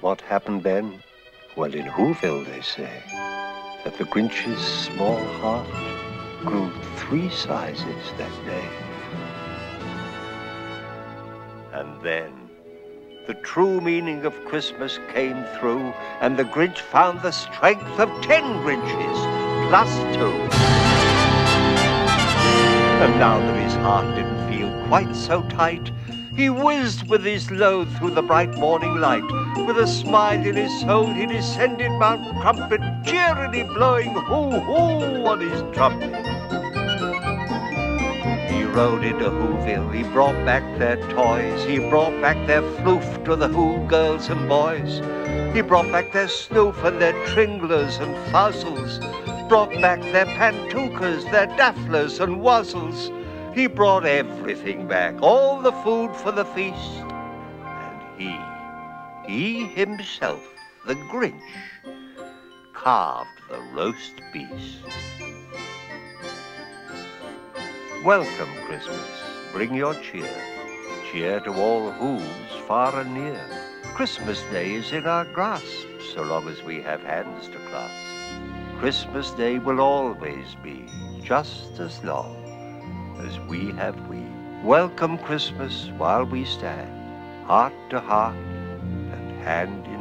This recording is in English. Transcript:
What happened then? Well, in Whoville, they say, that the Grinch's small heart grew three sizes that day. And then the true meaning of Christmas came through, and the Grinch found the strength of ten Grinches, plus two. And now that his heart didn't feel quite so tight, he whizzed with his load through the bright morning light. With a smile in his soul, he descended Mount Crumpit, cheerily blowing hoo-hoo on his trumpet. He rode into Whoville, he brought back their toys, he brought back their floof to the Who girls and boys. He brought back their snoof and their tringlers and fuzzles, brought back their pantookas, their dafflers and wuzzles. He brought everything back, all the food for the feast. And he, he himself, the Grinch, carved the roast beast. Welcome, Christmas. Bring your cheer. Cheer to all Whos far and near. Christmas Day is in our grasp, so long as we have hands to clasp. Christmas Day will always be just as long as we have we. Welcome Christmas while we stand, heart to heart hand